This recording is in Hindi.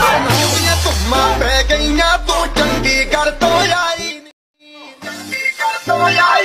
ਧੁੰਮਾਂ ਪੈ ਗਈਆਂ ਤੂੰ ਚੰਡੀਗੜ੍ਹ ਤੋਂ ਆਈ ਨੀ ਚੰਡੀਗੜ੍ਹ ਤੋਂ ਆਈ